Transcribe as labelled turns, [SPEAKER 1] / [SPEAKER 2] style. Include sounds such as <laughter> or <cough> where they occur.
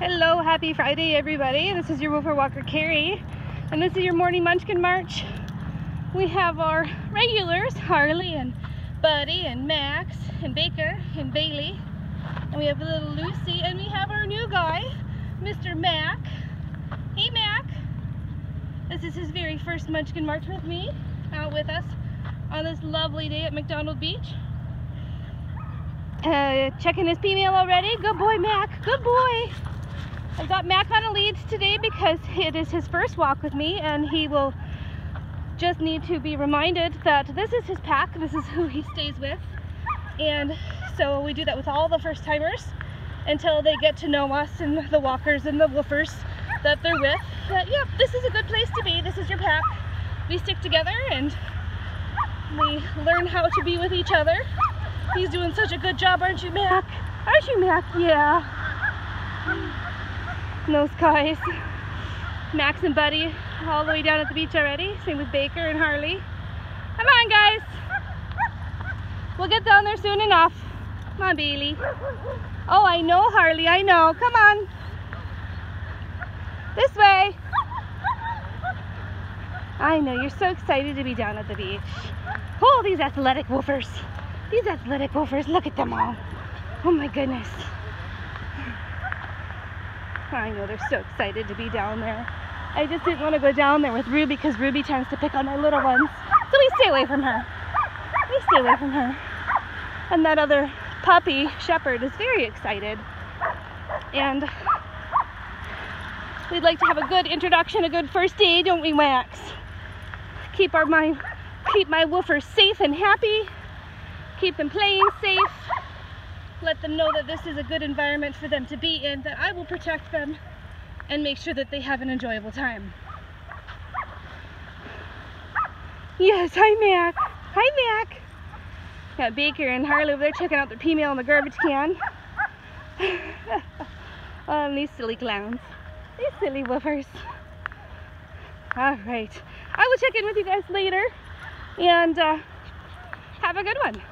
[SPEAKER 1] Hello, happy Friday everybody. This is your Woofer Walker Kari and this is your morning munchkin march. We have our regulars, Harley and Buddy and Max and Baker and Bailey and we have little Lucy and we have our new guy, Mr. Mack. Hey Mack! This is his very first munchkin march with me, out with us on this lovely day at McDonald Beach. Uh, checking his female already. Good boy, Mack. Good boy. I got Mack on a lead today because it is his first walk with me and he will just need to be reminded that this is his pack, this is who he stays with. And so we do that with all the first timers until they get to know us and the walkers and the woofers that they're with. That, yeah, this is a good place to be. This is your pack. We stick together and we learn how to be with each other. He's doing such a good job, aren't you, Mack? Aren't you, Mack? Yeah those guys. Max and Buddy all the way down at the beach already. Same with Baker and Harley. Come on guys. We'll get down there soon enough. Come on Bailey. Oh I know Harley, I know. Come on. This way. I know, you're so excited to be down at the beach. Oh, these athletic woofers. These athletic woofers, look at them all. Oh my goodness. I know they're so excited to be down there. I just didn't want to go down there with Ruby because Ruby tends to pick on my little ones. So we stay away from her. We stay away from her. And that other puppy, Shepherd, is very excited. And we'd like to have a good introduction, a good first day, don't we, Max? Keep our mind, keep my woofers safe and happy. Keep them playing safe let them know that this is a good environment for them to be in, that I will protect them and make sure that they have an enjoyable time. Yes, hi Mack. Hi Mack. Got Baker and Harley over there checking out their meal in the garbage can. um, <laughs> these silly clowns. These silly woofers. Alright. I will check in with you guys later and uh, have a good one.